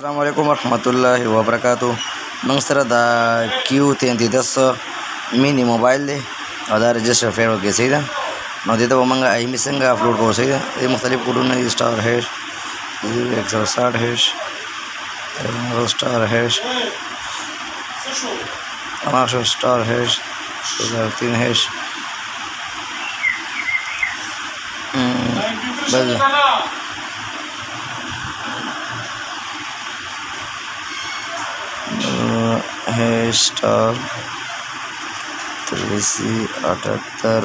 अल्लाम वरहमतुल्ला वबरक नंगसरद Q तेंतीस मीनी mobile दे अदा रजिस्टर फेर होके सही था नौदीत उमंग आई मिसंग अपलोड को सही था ये मुख्तलिफ़ ने स्टार हैश एक सौ साठ हैश स्टार हैश पाँच सौ स्टार हैश दो हज़ार तीन हैश बस है स्टार त्रिसी अठहत्तर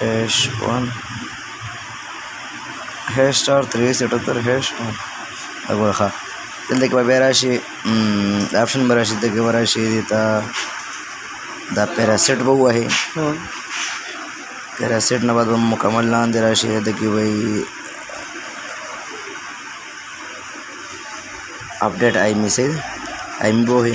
हैश वन। हैश स्टार त्रिसी अठहत्तर हैश वन। अगो हाँ दलते के बे राशि ऑप्शन में राशि के राशि ता दा पैरासेट बहु है। पैरासेट न बाद मुकम्मल ना दे राशि है कि भाई। अपडेट आई मिसेज आइमी बो है।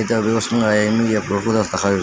itu bos mga IME upload ko das takhayo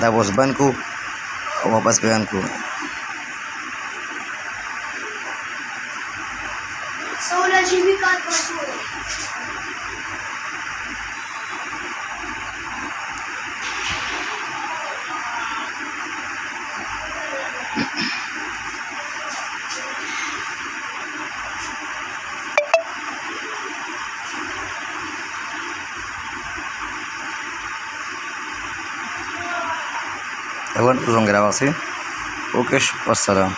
da bos ban ko वापस बयान को सोलह जीबी का password Uzong grabación. Ok, wassalam.